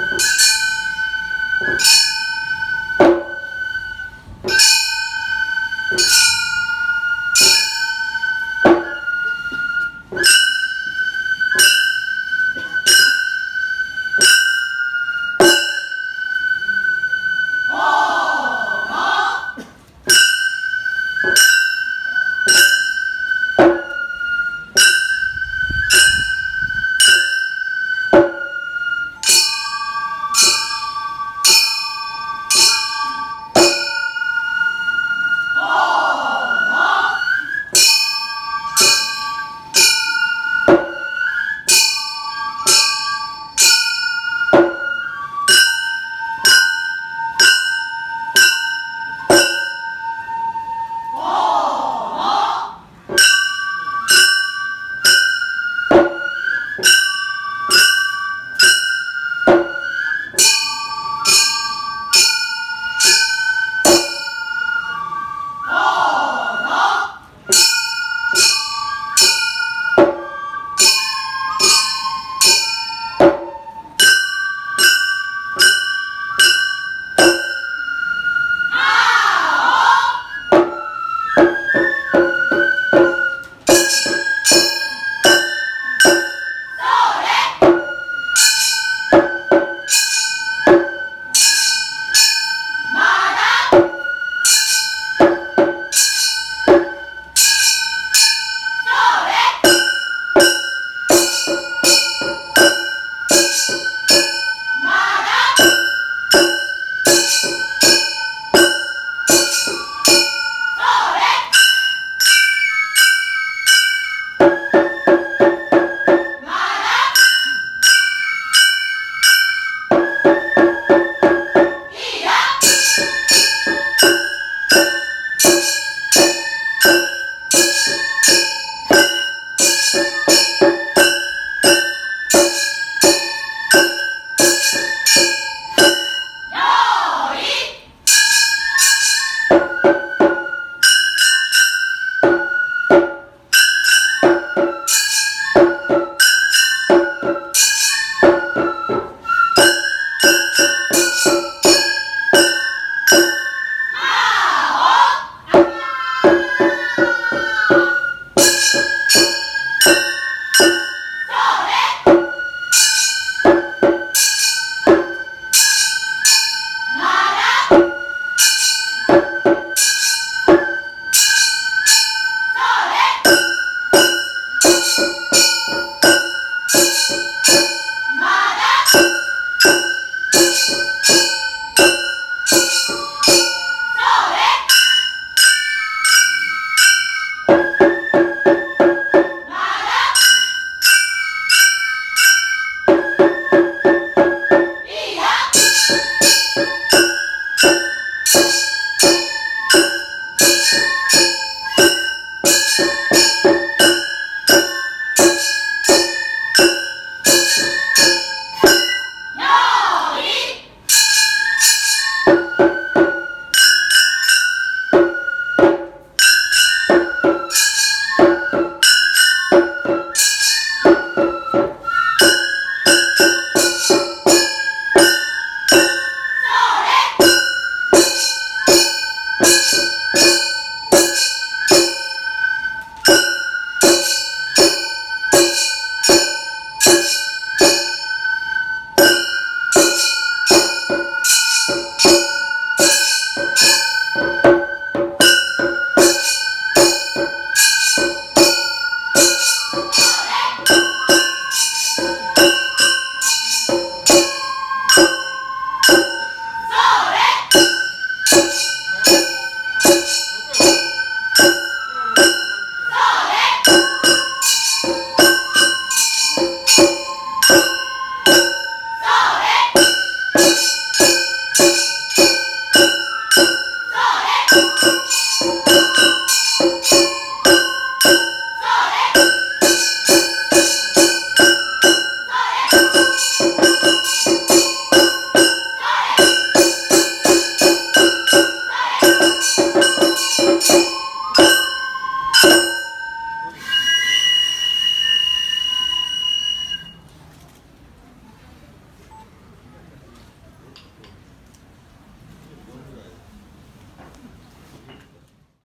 you